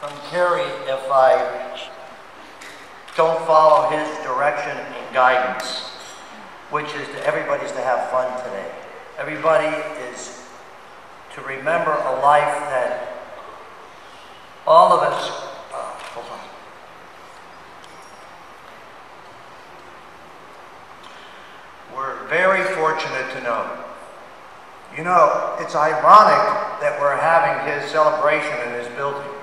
from Kerry if I don't follow his direction and guidance, which is that everybody's to have fun today. Everybody is to remember a life that all of us, uh, hold on. We're very fortunate to know. You know, it's ironic that we're having his celebration in this building.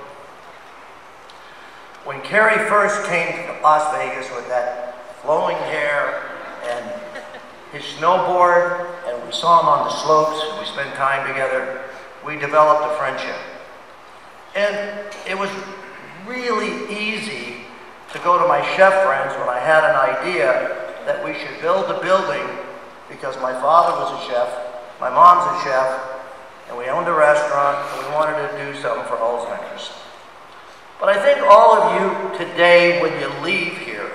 When Kerry first came to Las Vegas with that flowing hair and his snowboard, and we saw him on the slopes, and we spent time together, we developed a friendship. And it was really easy to go to my chef friends when I had an idea that we should build a building because my father was a chef, my mom's a chef, and we owned a restaurant, and we wanted to do something for Alzheimer's. But I think all of you today, when you leave here,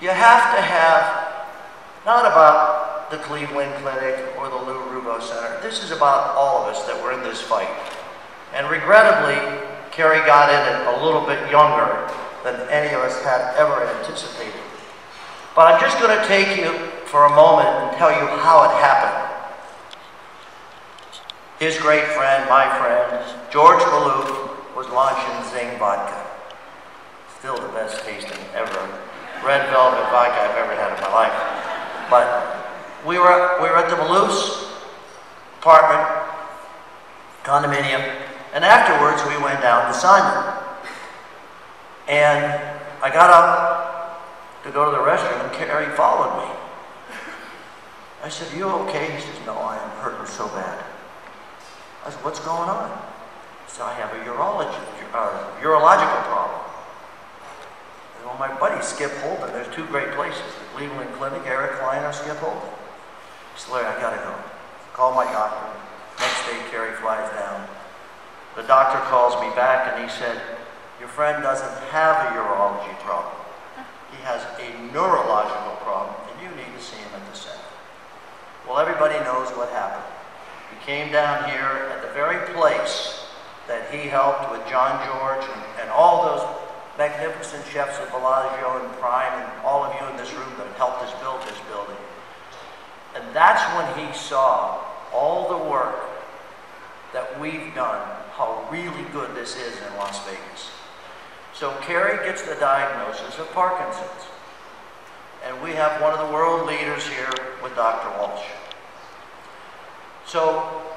you have to have not about the Cleveland Clinic or the Lou Ruvo Center. This is about all of us that were in this fight. And regrettably, Kerry got in it a little bit younger than any of us had ever anticipated. But I'm just going to take you for a moment and tell you how it happened. His great friend, my friend, George Maloof, was launching Zing Vodka. Still the best tasting ever. Red velvet vodka I've ever had in my life. But we were, we were at the Maloof's apartment, condominium, and afterwards we went down to Simon. And I got up to go to the restroom and Kerry followed me. I said, you okay? He says, no, I am hurting so bad. I said, what's going on? Said, I have a urology, uh, urological problem. And well, my buddy Skip Holden, there's two great places, the Cleveland Clinic, Eric Klein or Skip Holden. Said, Larry, I gotta go. Call my doctor. Next day, Kerry flies down. The doctor calls me back and he said, your friend doesn't have a urology problem. He has a neurological problem and you need to see him at the center. Well, everybody knows what happened. He came down here at the very place that he helped with Jean-Georges and, and all those magnificent chefs at Bellagio and Prime and all of you in this room that have helped us build this building. And that's when he saw all the work that we've done, how really good this is in Las Vegas. So Kerry gets the diagnosis of Parkinson's. And we have one of the world leaders here with Dr. Walsh. So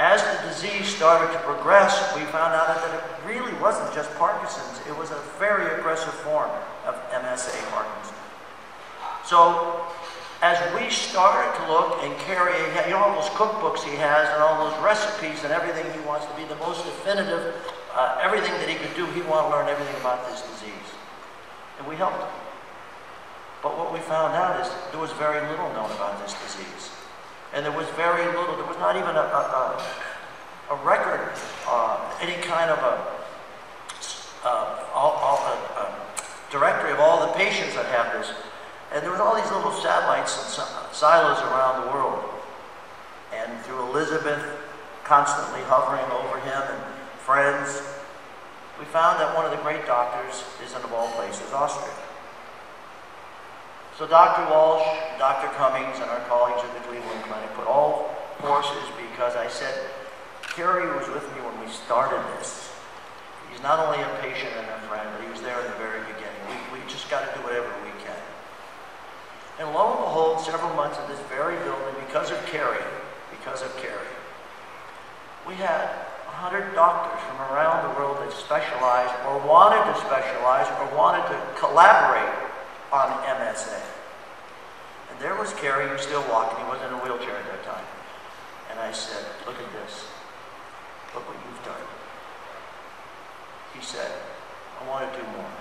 as the disease started to progress, we found out that it really wasn't just Parkinson's. It was a very aggressive form of MSA Parkinson. So as we started to look and carry, you know, all those cookbooks he has and all those recipes and everything, he wants to be the most definitive, uh, everything that he could do, he wanted to learn everything about this disease. And we helped him. But what we found out is there was very little known about this disease. And there was very little, there was not even a, a, a, record, uh, any kind of a, uh, all, all, a, directory of all the patients that have this. And there was all these little satellites and silos around the world. And through Elizabeth constantly hovering over him and friends, we found that one of the great doctors is in, of all places, Austria. So Dr. Walsh, Dr. Cummings, and our colleagues at the Cleveland forces because I said, Kerry was with me when we started this. He's not only a patient and a friend, but he was there in the very beginning. We, we just got to do whatever we can. And lo and behold, several months in this very building, because of Kerry, because of Kerry, we had 100 doctors from around the world that specialized or wanted to specialize or wanted to collaborate on MSA. And there was Kerry, he was still walking, he wasn't in a wheelchair at that time. And I said, look at this. Look what you've done. He said, I want to do more.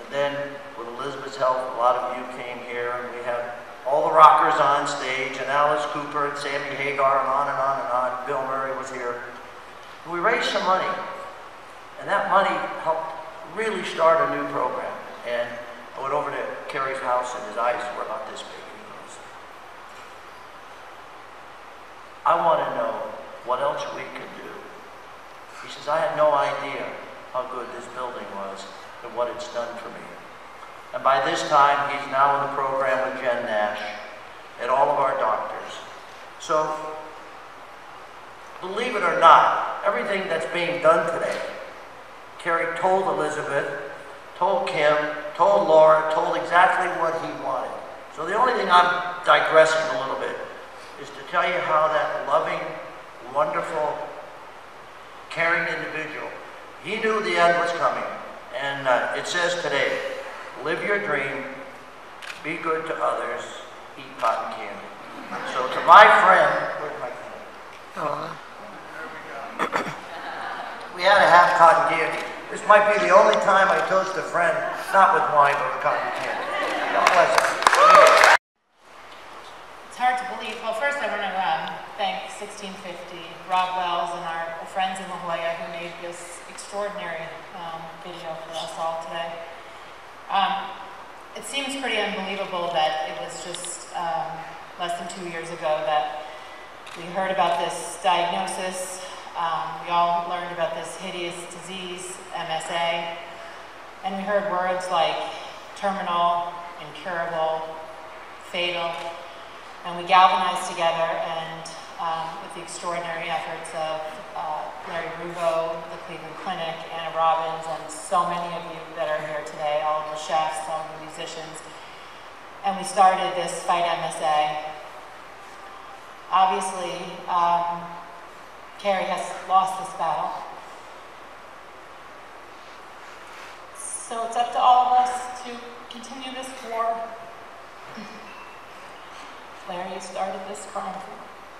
And then, with Elizabeth's help, a lot of you came here, and we had all the rockers on stage, and Alice Cooper, and Sammy Hagar, and on and on and on. Bill Murray was here. And we raised some money, and that money helped really start a new program. And I went over to Kerry's house and his eyes were about this big. And he goes, I want to know what else we could do. He says, I had no idea how good this building was and what it's done for me. And by this time, he's now in the program with Jen Nash and all of our doctors. So, believe it or not, everything that's being done today, Kerry told Elizabeth, told Kim, told Laura, told exactly what he wanted. So the only thing I'm digressing a little bit is to tell you how that loving, wonderful, caring individual, he knew the end was coming. And uh, it says today, live your dream, be good to others, eat cotton candy. So to my friend, where's my candy? we had a half cotton candy. This might be the only time I toast a friend, not with wine, but with cotton candy. God bless. It's hard to believe. Well, first I want to um, thank 1650, Rob Wells, and our friends in La Jolla who made this extraordinary um, video for us all today. Um, it seems pretty unbelievable that it was just um, less than two years ago that we heard about this diagnosis. Um, we all learned about this hideous disease, MSA, and we heard words like terminal, incurable, fatal, and we galvanized together and um, the extraordinary efforts of uh, Larry Ruvo, the Cleveland Clinic, Anna Robbins, and so many of you that are here today, all of the chefs, all of the musicians. And we started this Fight MSA. Obviously, um, Kerry has lost this battle. So it's up to all of us to continue this war. Larry started this crime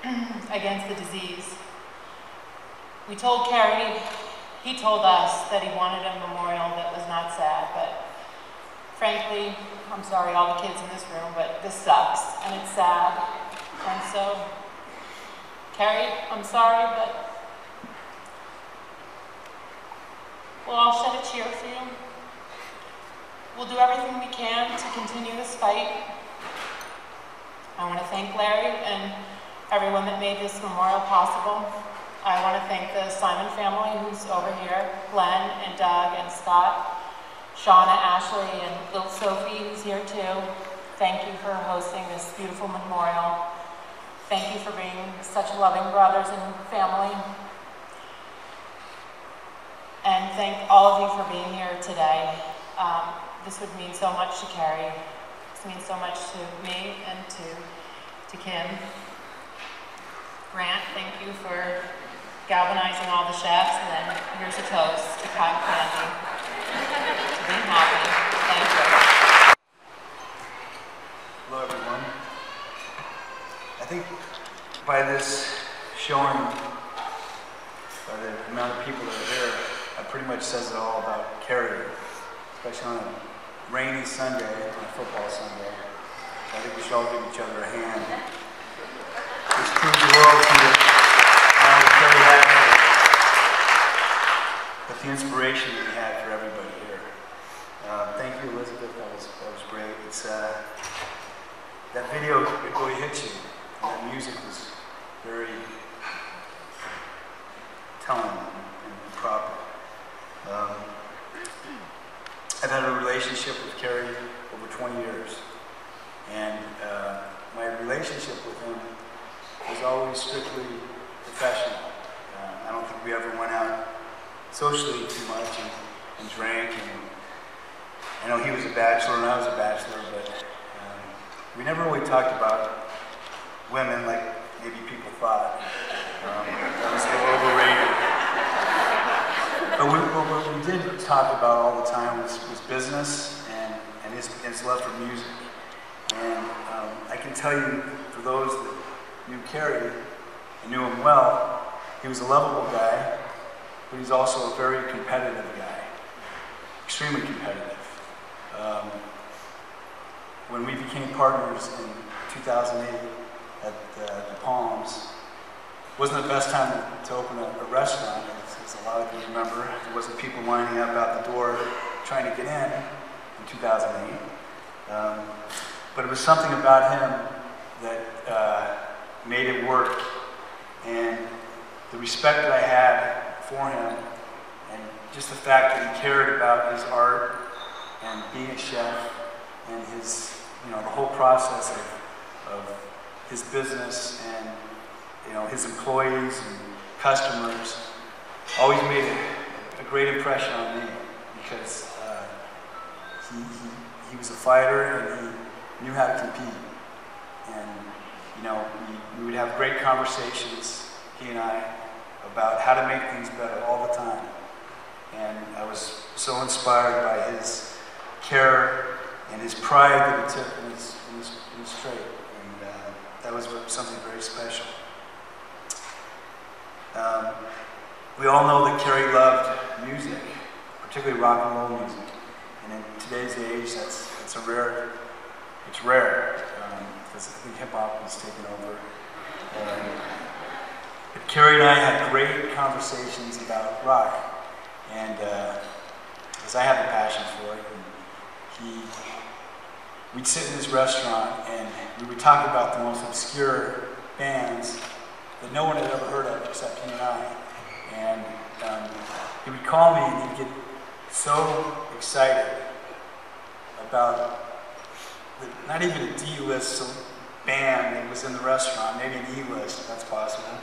against the disease. We told Kerry, he told us that he wanted a memorial that was not sad, but frankly, I'm sorry, all the kids in this room, but this sucks, and it's sad. And so, Kerry, I'm sorry, but we'll all shed a tear for you. We'll do everything we can to continue this fight. I want to thank Larry and everyone that made this memorial possible. I want to thank the Simon family who's over here, Glenn and Doug and Scott, Shauna, Ashley, and little Sophie who's here too. Thank you for hosting this beautiful memorial. Thank you for being such loving brothers and family. And thank all of you for being here today. Um, this would mean so much to Kerry. This means so much to me and to, to Kim. Grant, thank you for galvanizing all the chefs, and then here's a toast to cotton candy. To be happy. Thank you. Hello, everyone. I think by this showing, by the amount of people that are here, it pretty much says it all about Kerry, especially on a rainy Sunday, on a football Sunday. I think we should all give each other a hand. World but the inspiration that he had for everybody here. Uh, thank you, Elizabeth. That was that was great. It's uh, that video it really hits you. That music was very telling and proper. Um, I've had a relationship with Kerry over 20 years, and uh, my relationship with him was always strictly professional. Uh, I don't think we ever went out socially too much and, and drank. And I know he was a bachelor and I was a bachelor, but um, we never really talked about women like maybe people thought. Um, that was a little overrated. But we, what we did talk about all the time was, was business and, and his, his love for music. And um, I can tell you, for those that knew Kerry and knew him well, he was a lovable guy, but he's also a very competitive guy, extremely competitive. Um, when we became partners in 2008 at uh, the Palms, wasn't the best time to, to open a, a restaurant, as, as a lot of you remember. There wasn't people lining up out the door trying to get in in 2008. Um, but it was something about him that uh, made it work. And the respect that I had for him and just the fact that he cared about his art and being a chef and his, you know, the whole process of, of his business and, you know, his employees and customers always made a, a great impression on me because uh, he, he, he was a fighter and he knew how to compete. You know, we, we would have great conversations, he and I, about how to make things better all the time. And I was so inspired by his care and his pride that he took in his, in his, in his. And uh, that was something very special. Um, we all know that Kerry loved music, particularly rock and roll music. And in today's age, that's, that's a rare, it's rare, because I think hip hop was taken over. Um, but Kerry and I had great conversations about rock, and because I have a passion for it, and he, we'd sit in this restaurant and we would talk about the most obscure bands that no one had ever heard of except him and I. And um, he would call me and he'd get so excited about not even a D-list band that was in the restaurant, maybe an E-list if that's possible.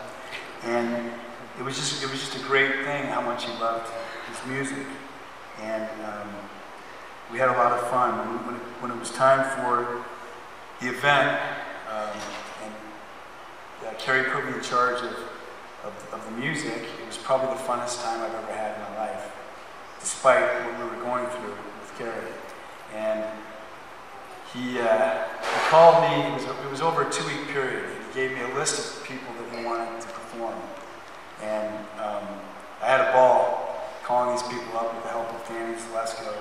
And it was just it was just a great thing how much he loved his music. And um, we had a lot of fun when, it, when it was time for the event. Um, and uh, Kerry put me in charge of, of, of the music. It was probably the funnest time I've ever had in my life, despite what we were going through with Kerry. And he, uh, he called me, it was, it was over a two week period, he gave me a list of people that he wanted to perform. And um, I had a ball calling these people up with the help of Danny Zelisko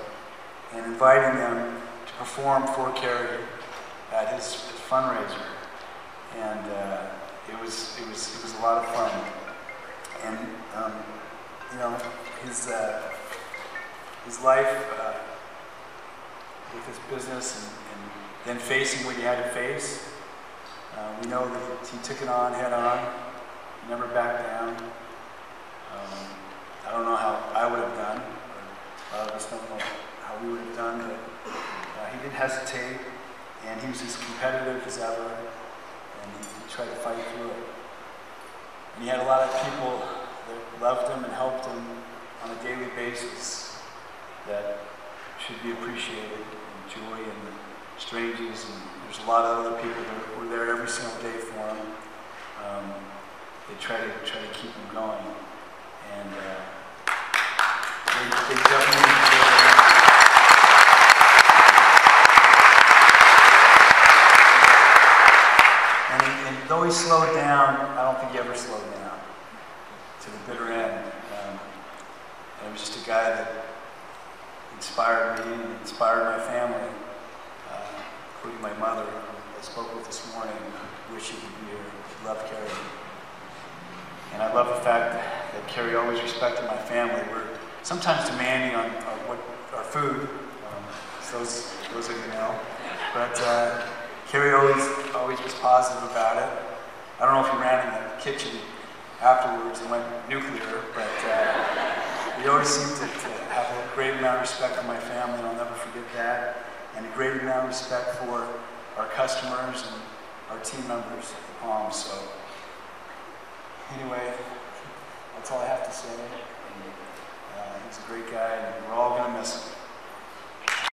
and inviting them to perform for Kerry at his, his fundraiser. And uh, it, was, it, was, it was a lot of fun. And, um, you know, his, uh, his life uh, with his business and, then facing what he had to face, uh, we know that he took it on head on, never backed down. Um, I don't know how I would have done, a lot of us don't know how we would have done, but uh, he didn't hesitate, and he was as competitive as ever, and he, he tried to fight through it. And he had a lot of people that loved him and helped him on a daily basis that should be appreciated, and Joy and the strangers, and there's a lot of other people that were there every single day for him. Um, they try to try to keep him going, and uh, they, they definitely. Though he slowed down, I don't think he ever slowed down to the bitter end. Um, and it was just a guy that inspired me and inspired my family, including my mother, I spoke with this morning, wish she could be here. She loved Kerry. And I love the fact that Kerry always respected my family. We're sometimes demanding on our, what, our food, um, those, those of you know. But uh, Kerry always, always was positive about it. I don't know if he ran in the kitchen afterwards and went nuclear, but uh, he always seemed to, to have a great amount of respect for my family, and I'll never forget that. And a great amount of respect for our customers and our team members at the Palms. So anyway, that's all I have to say. And, uh, he's a great guy, and we're all going to miss him.